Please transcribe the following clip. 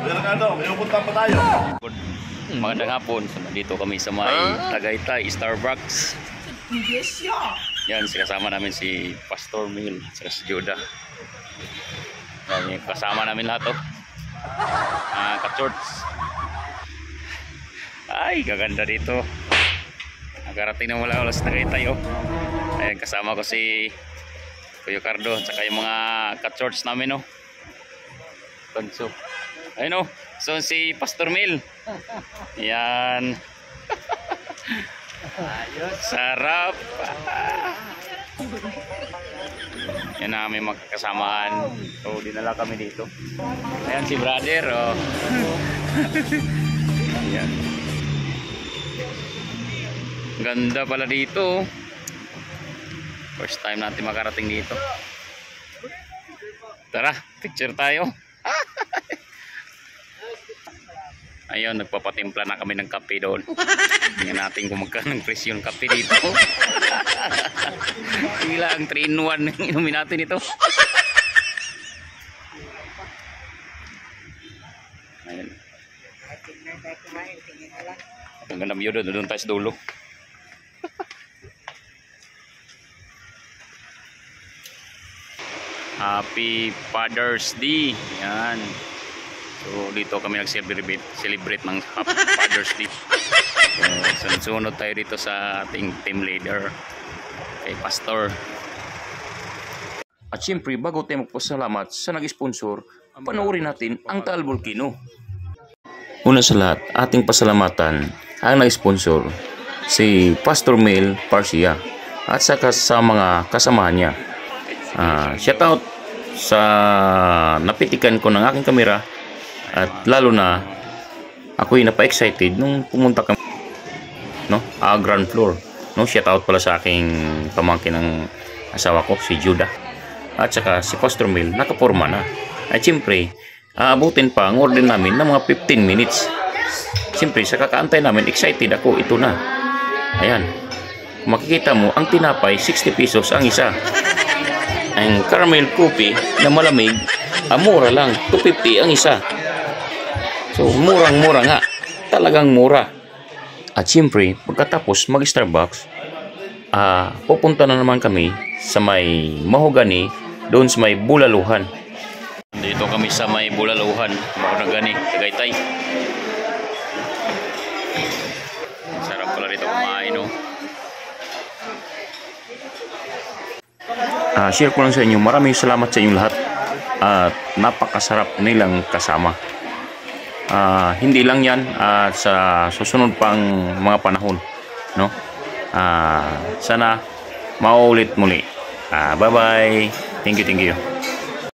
Ricardo, may pupunta pa tayo. Good. Magandang hapon. So, nandito kami sa may Tagaytay Starbucks. Yan, si kasama namin si Pastor Mil, saka si Judah. Yan, kasama namin lahat, oh. Ah, ka-church. Ay, gaganda dito. Nakarating na mula ulas Tagaytay, oh. Ayan, kasama ko si Kuya Cardo, saka yung mga ka-church namin, oh. Tanso. Ayun, oh. So, si Pastor Mil. Yan. Sarap. Yan na aming magkasamaan. So, dinala kami dito. Ayan si brother. Oh. Ayan. Ganda pala dito. oh. First time natin makarating dito. Tara, picture tayo. Ayun, nagpapatimpla na kami ng kape doon. Tingnan natin kung magkano ng presyo ng kape dito. Sila ang 3 in 1 yung inumin natin ito. Ayun. Ang ganda view doon, doon tayo sa dulo. Happy Father's Day. Yan. So dito kami nag-celebrate celebrate ng Father's Day. So sunod tayo dito sa ating team leader kay Pastor. At syempre, bago tayo magpasalamat sa nag-sponsor, panoorin natin ang Taal Volcano. Una sa lahat, ating pasalamatan ang nag-sponsor si Pastor Mel Parsia at saka sa mga kasama niya. Ah, shout out sa napitikan ko ng aking kamera at lalo na ako'y napa-excited nung pumunta kami no, ah, ground floor. No, shout out pala sa aking pamangkin ng asawa ko, si Judah. At saka si Pastor Mel, nakaporma na. At siyempre, aabutin pa ang order namin ng mga 15 minutes. Siyempre, sa kakaantay namin, excited ako, ito na. Ayan. Makikita mo, ang tinapay, 60 pesos ang isa. Ang caramel coffee na malamig, ah, mura lang, 250 ang isa. So, murang-mura nga. Talagang mura. At siyempre, pagkatapos mag-Starbucks, ah, pupunta na naman kami sa may mahogani, doon sa may bulaluhan. Dito kami sa may bulaluhan, mahogani, Tagaytay. Sarap pala dito kumain, no? Ah, share ko lang sa inyo. Maraming salamat sa inyong lahat. At napakasarap nilang kasama. Ah, hindi lang 'yan at sa susunod pang mga panahon, no? Ah, sana maulit muli. Ah, bye-bye. Thank you, thank you.